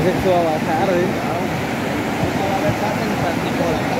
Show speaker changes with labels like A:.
A: Mas ele lá a cara Vamos falar da casa, de